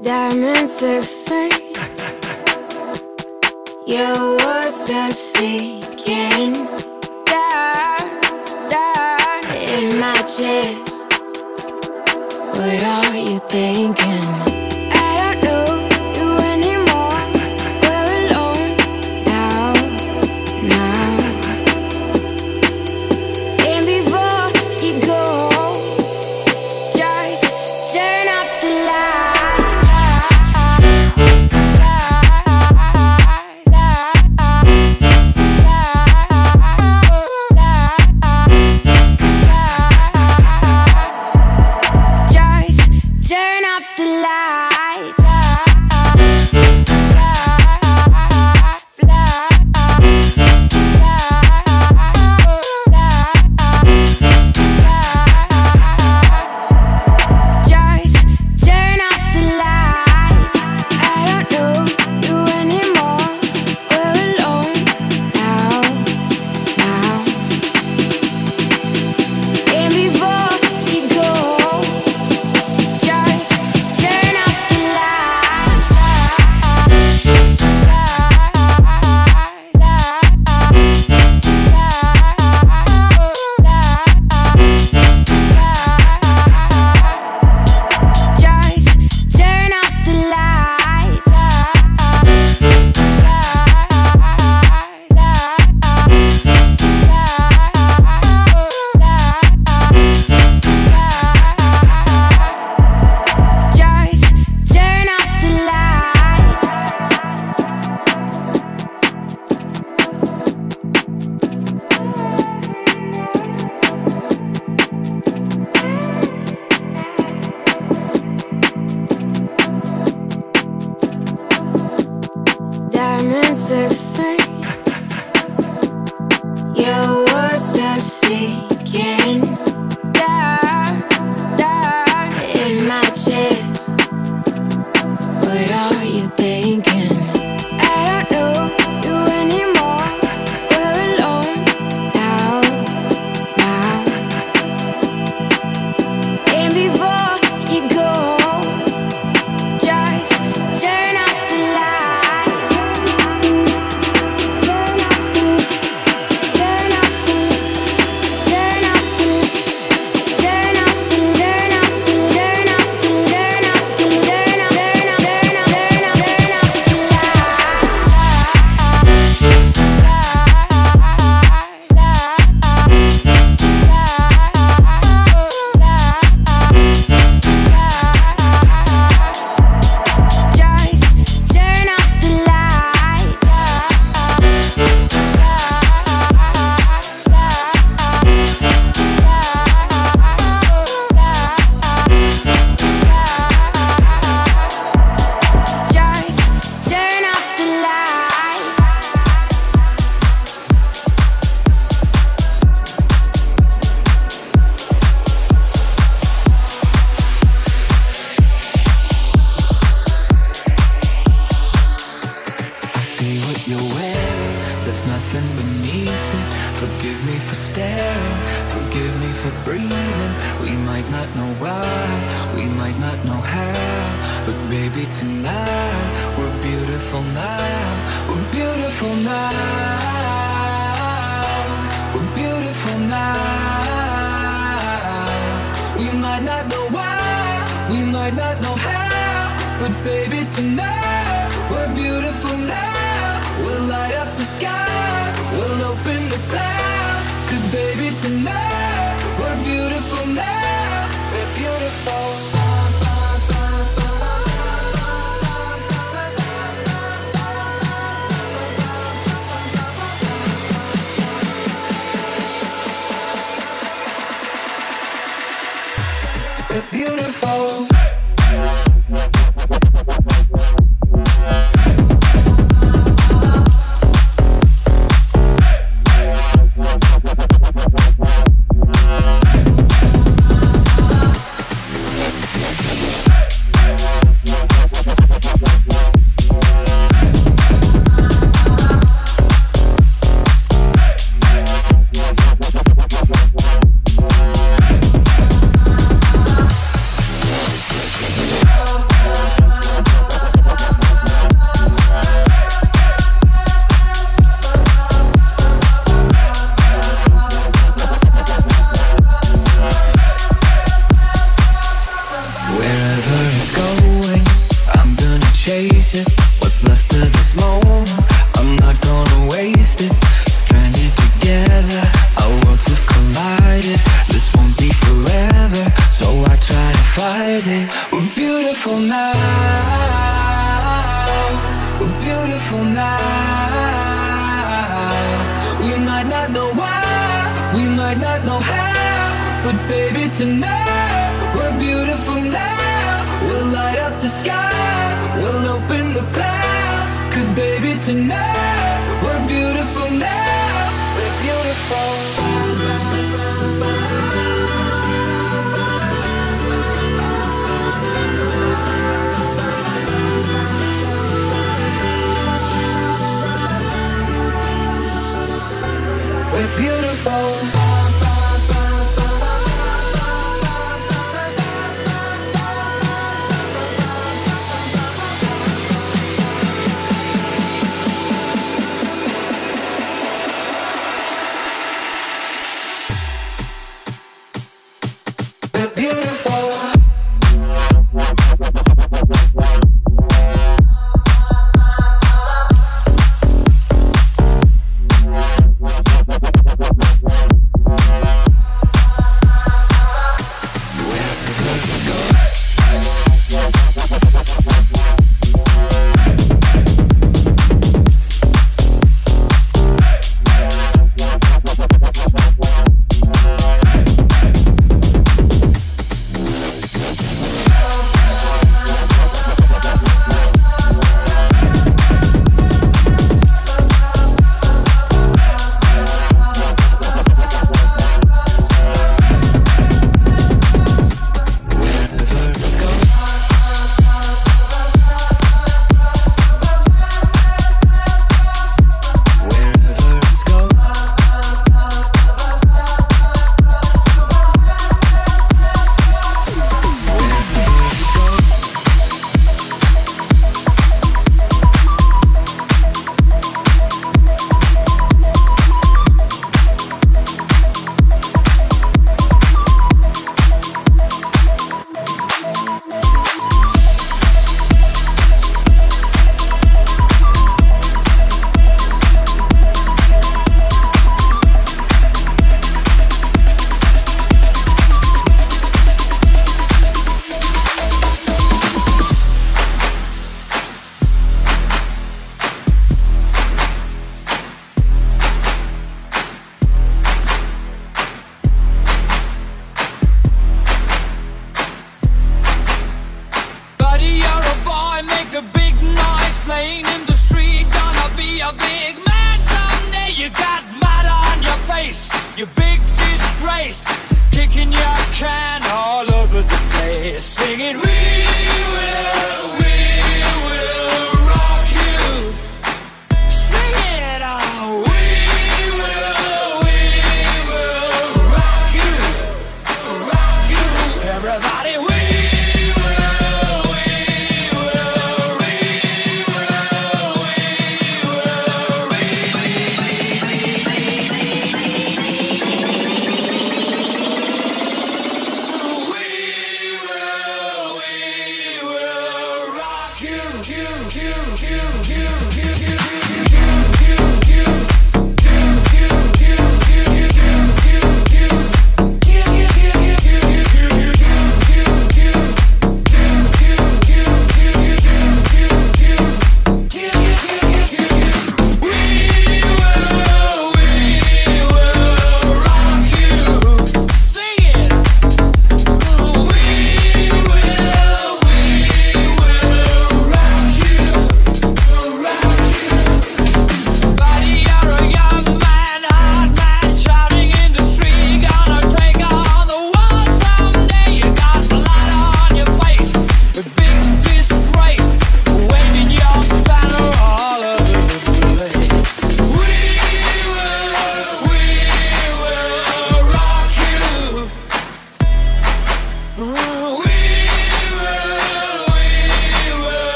Diamonds look fake. Your words are sinking But baby tonight We're beautiful now. We're beautiful now. We're beautiful now. We might not know why We might not know how. But baby tonight We're beautiful now. We'll light up the sky We'll open the clouds. Cause baby tonight We're beautiful now. We're beautiful. fall Música playing in the street Gonna be a big man someday. You got mud on your face You big disgrace. Kicking your can all over the place Singing we will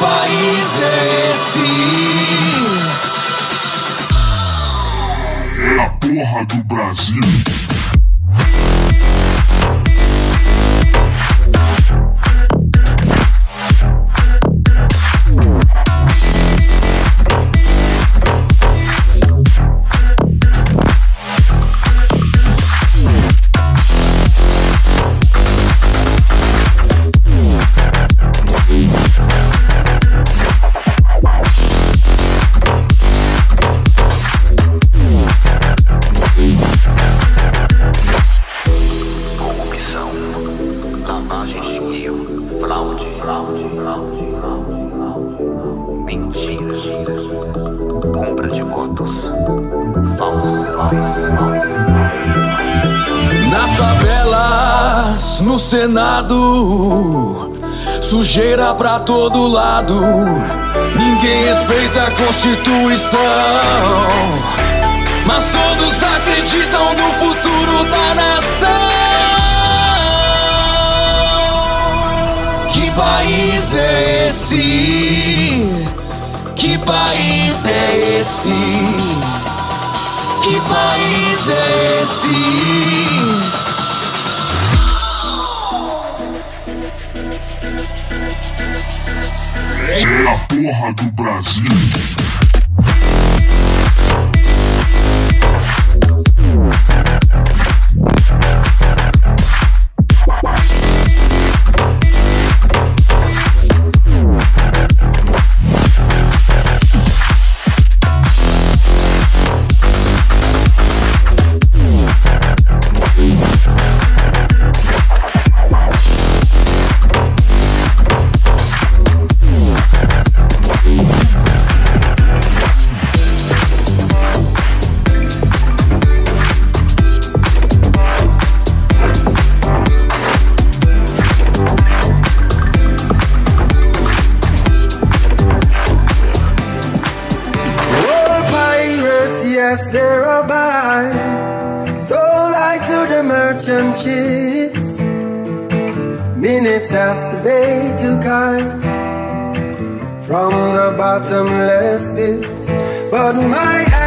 país é esse? É a porra do Brasil. pra todo lado. Ninguém respeita a Constituição. Mas todos acreditam no futuro da nação. Que país é esse? Que país é esse? Que país é esse? É a porra do Brasil. friendships. Minutes after they took I From the bottomless pit. But my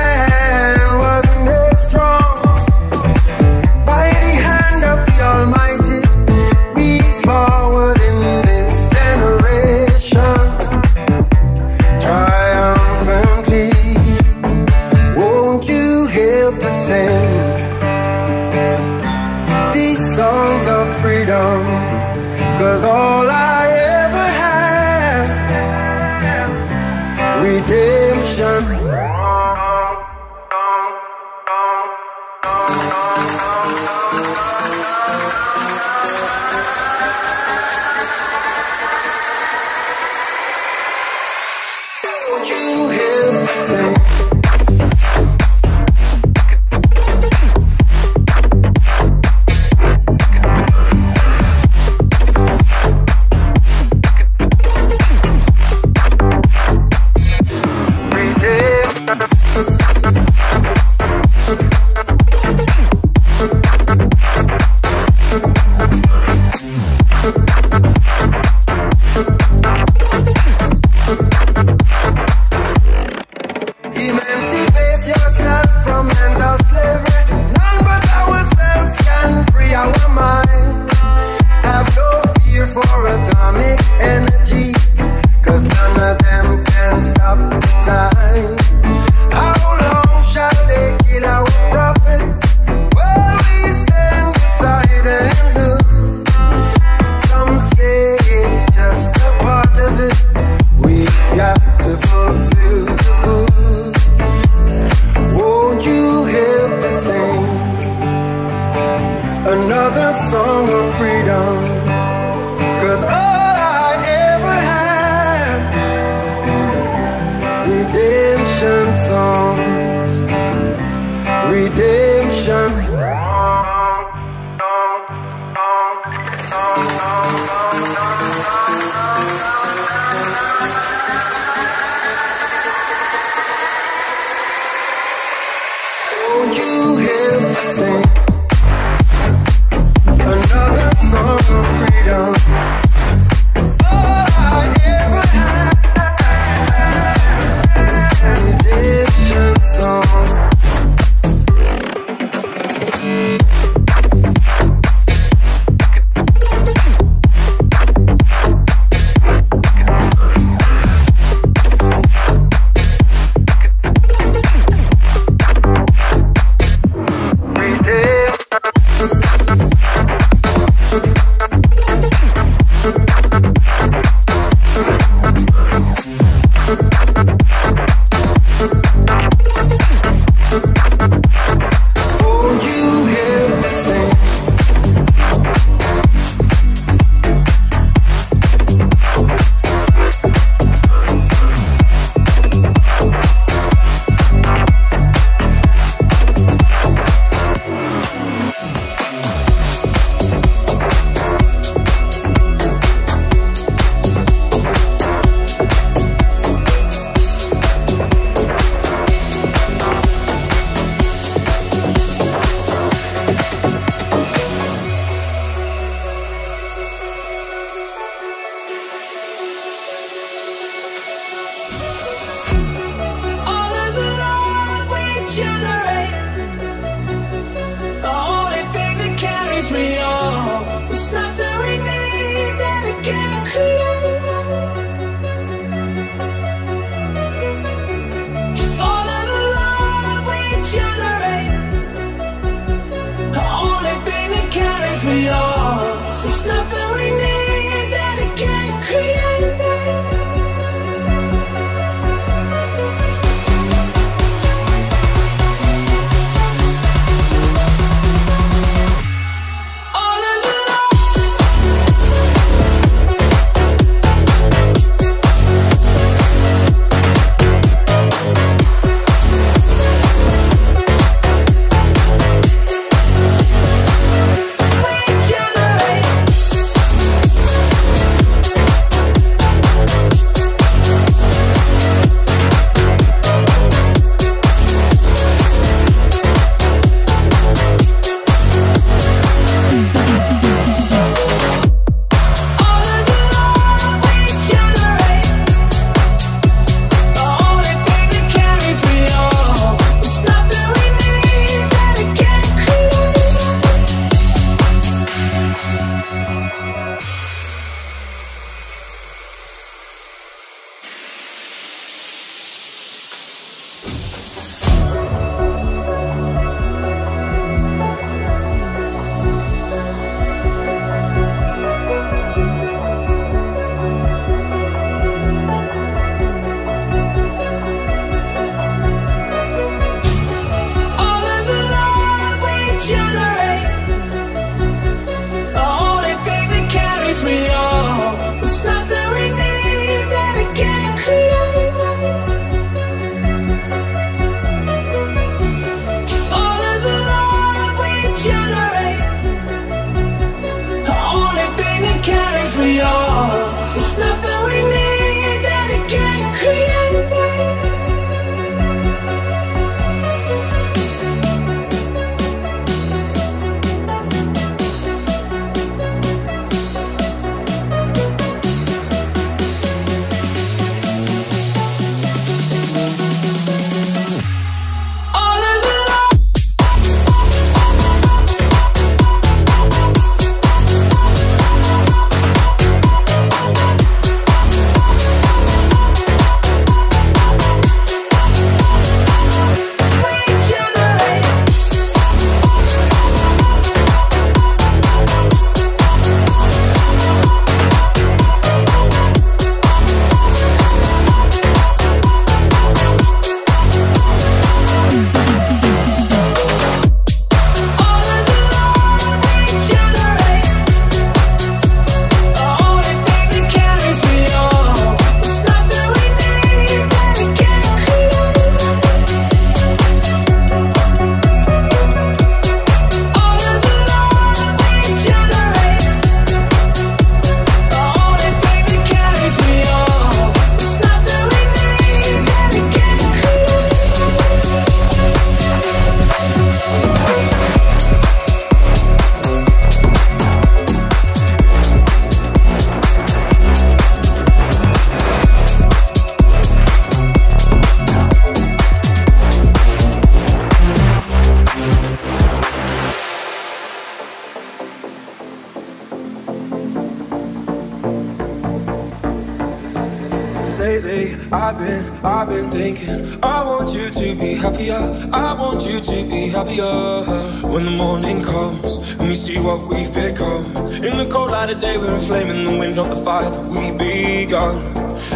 that we begun.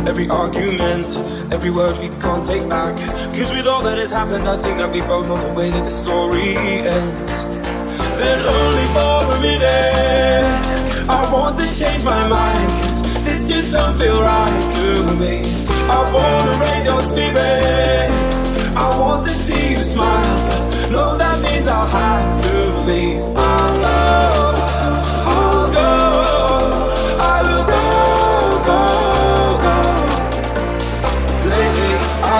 Every argument, every word we can't take back. Cause with all that has happened, I think that we both know the way that the story ends. Then only for a minute, I want to change my mind. Cause this just don't feel right to me. I wanna raise your spirits. I want to see you smile. But no, that means I'll have to leave. I'll go,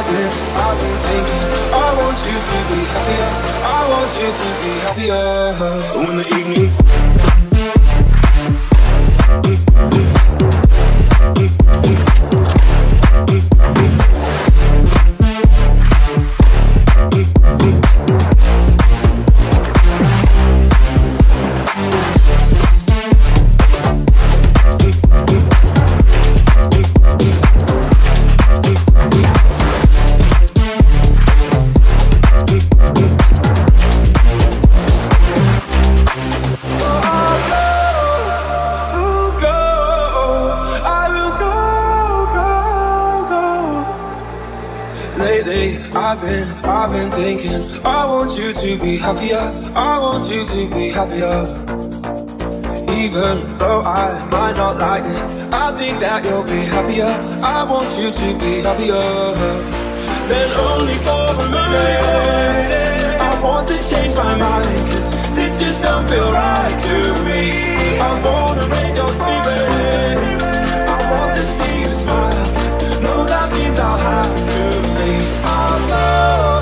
I've been thinking. I want you to be happier. I want you to be happier. When the evening. Lately, I've been, I've been thinking. I want you to be happier. I want you to be happier. Even though I might not like this, I think that you'll be happier. I want you to be happier. Then only for a minute, I want to change my mind. Cause this just don't feel right to me. I wanna raise your spirits. I want to see you smile. No, that means I'll have to leave.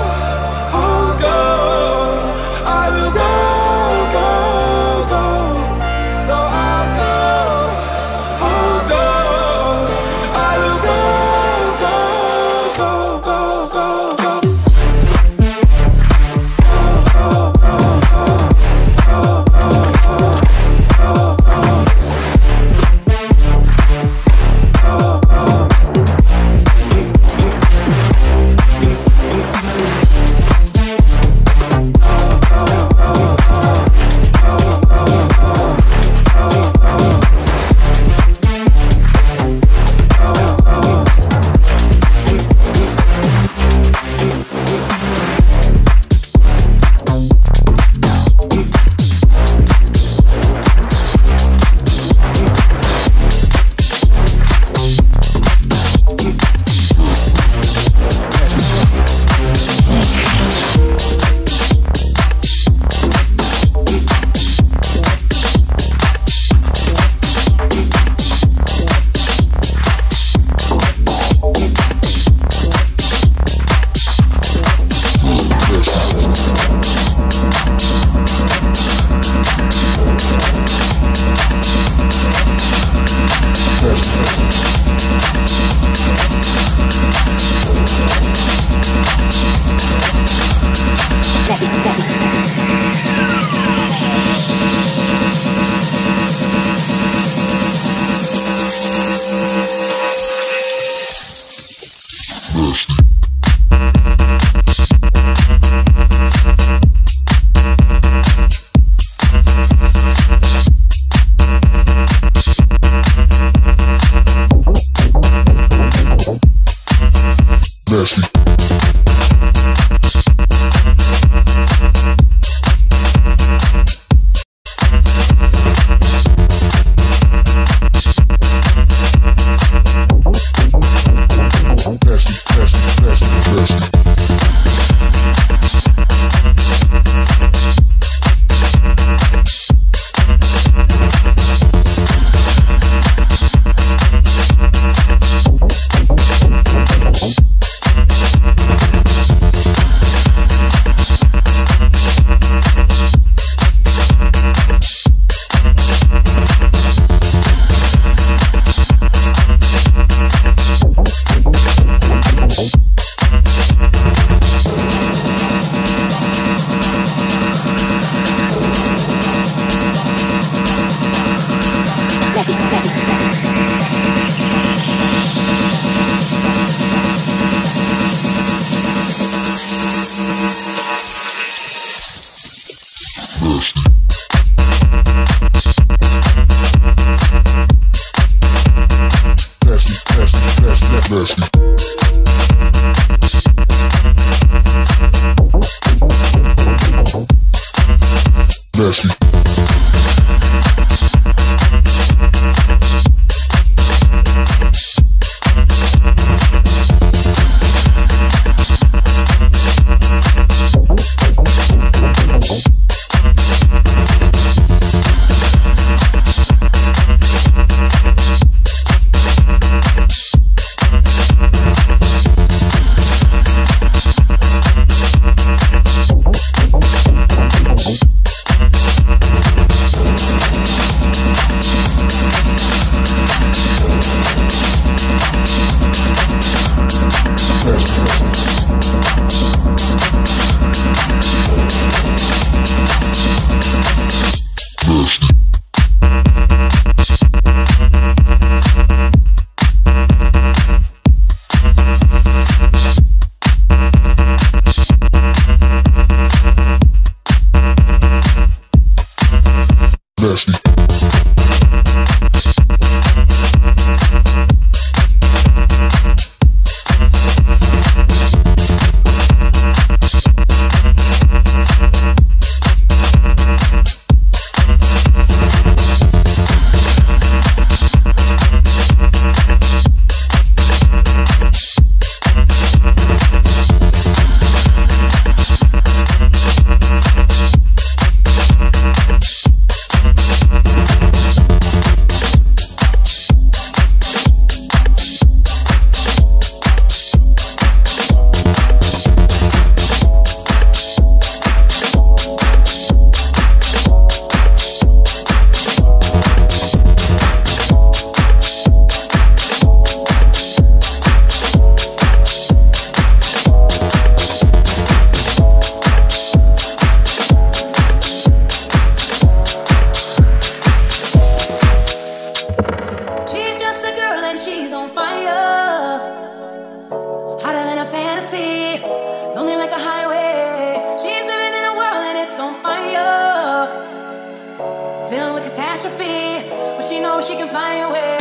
she can find a way.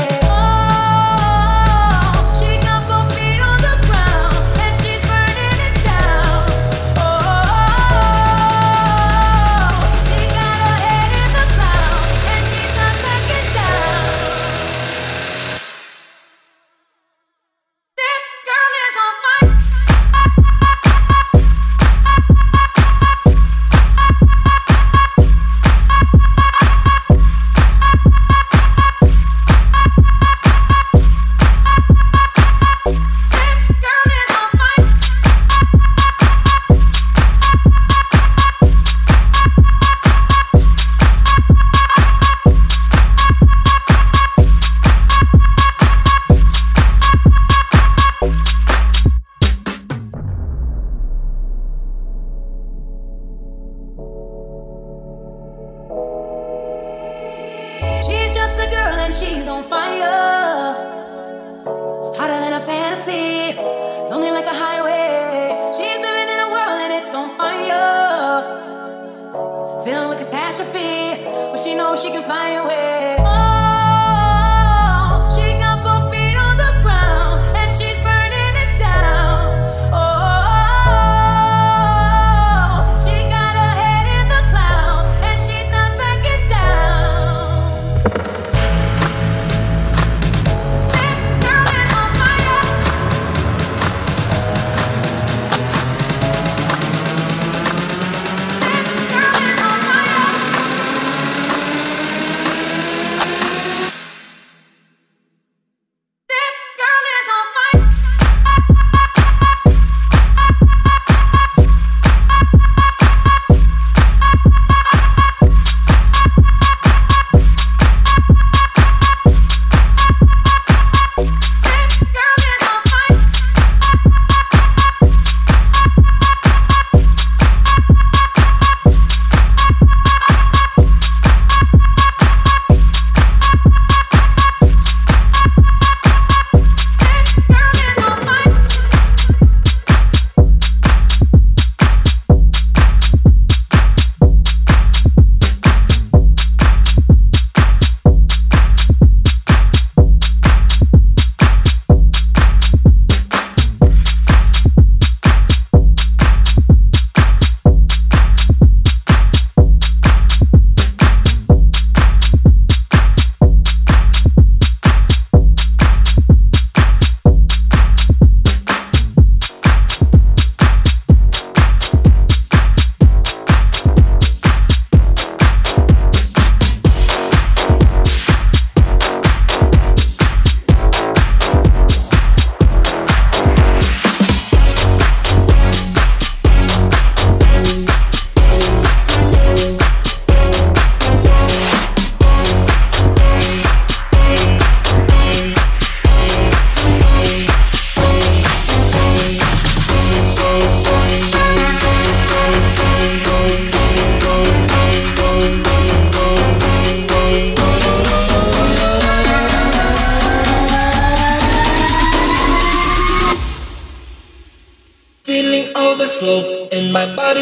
she's on fire. Hotter than a fantasy, lonely like a highway. She's living in a world and it's on fire. Filled with catastrophe, but she knows she can find a way.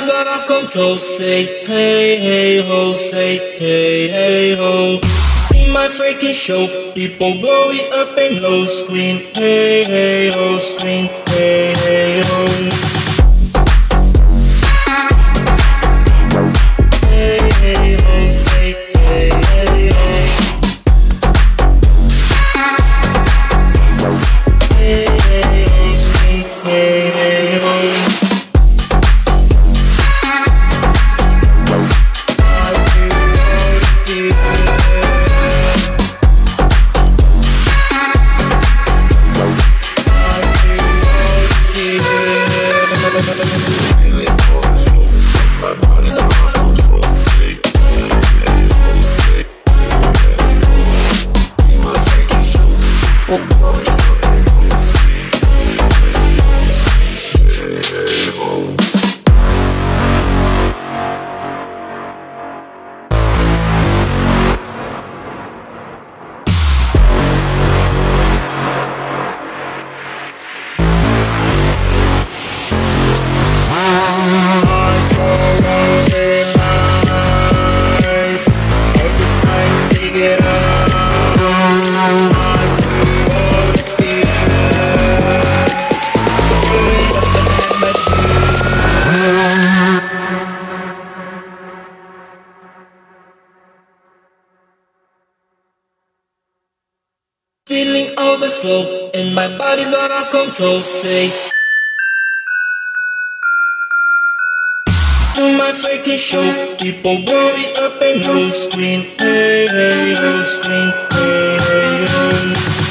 is out of control. Say hey hey ho, say hey hey ho. See my freaking show, people blow it up and low. Scream hey hey ho, scream hey hey ho. Oh, control. Say. Do my freaking show, people it up and no screen. Hey, hey, oh, screen. Hey, hey, oh.